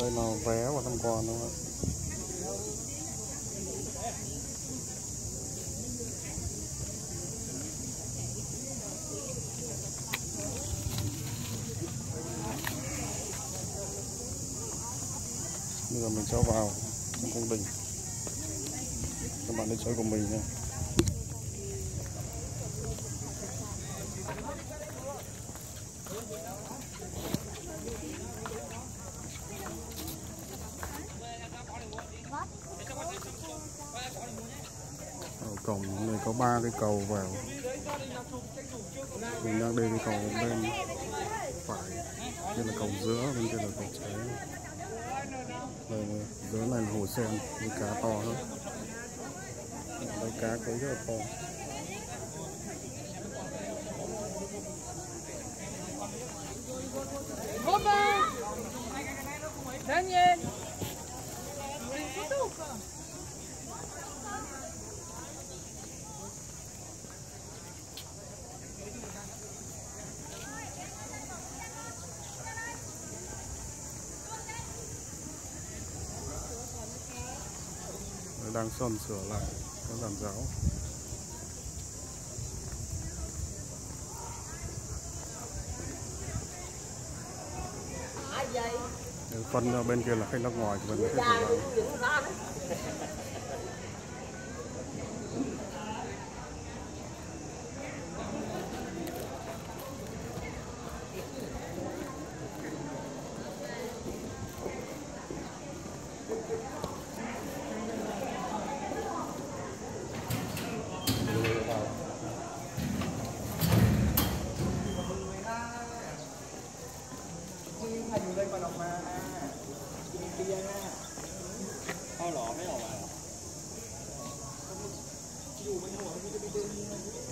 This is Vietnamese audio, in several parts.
đây là vé và tham quan đúng không ạ bây giờ mình sẽ vào trong cung đình các bạn đi chơi của mình nha Thank you. cổng này có ba cái cầu vào mình đang đi cái cầu bên phải, đây là cầu giữa, bên kia là cầu trái đây là giữa này là hồ sen với cá to lắm đây cá có rất là to Hoppa! Daniel! đang sơn sửa lại các giàn giáo. Phân bên kia là khách nước ngoài của mình ถ่ายอยู่เลยก่อนออกมาอ่นเปียร์เาหรอไม่ออกมาหรออยู่ไม่นหัวมันจะไปเดินมัน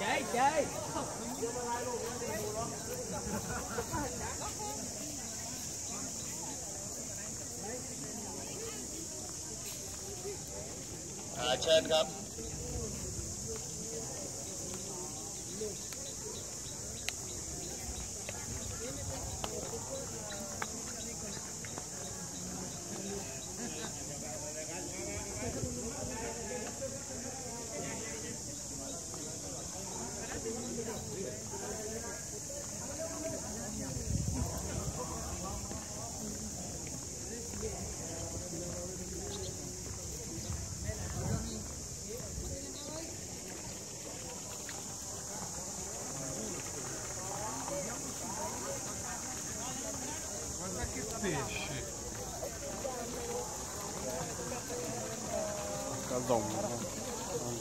chơi chơi à trên ครับ กระดง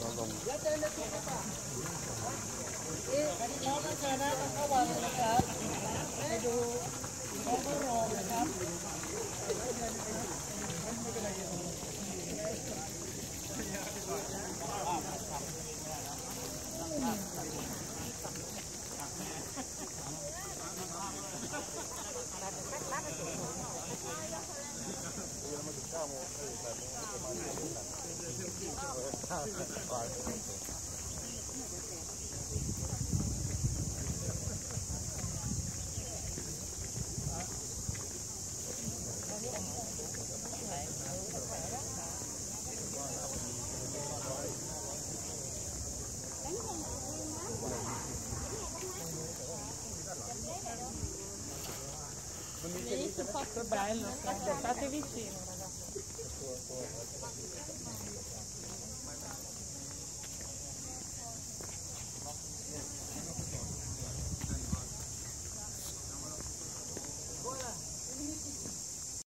กระดงนี่อันนี้เขาต้องเชิญนะต้องเข้าวังนะครับ Isso posso dar, né? não. Só se vestir,